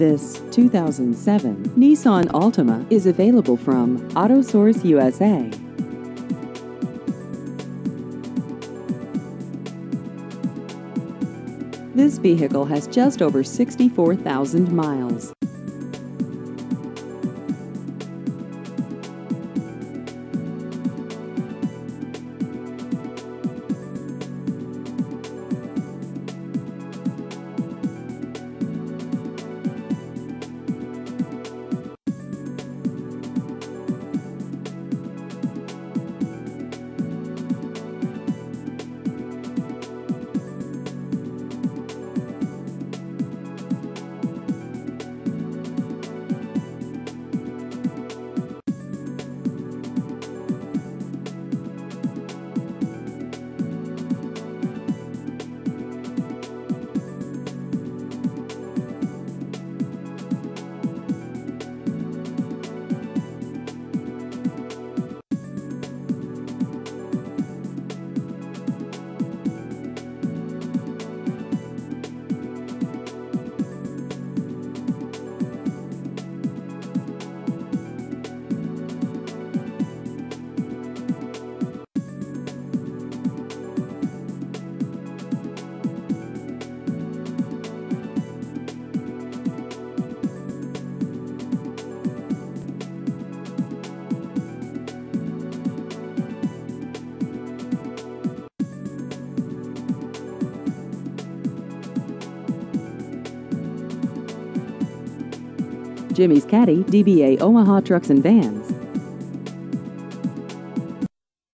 This 2007 Nissan Altima is available from AutoSource USA. This vehicle has just over 64,000 miles. Jimmy's Caddy, DBA Omaha Trucks and Vans,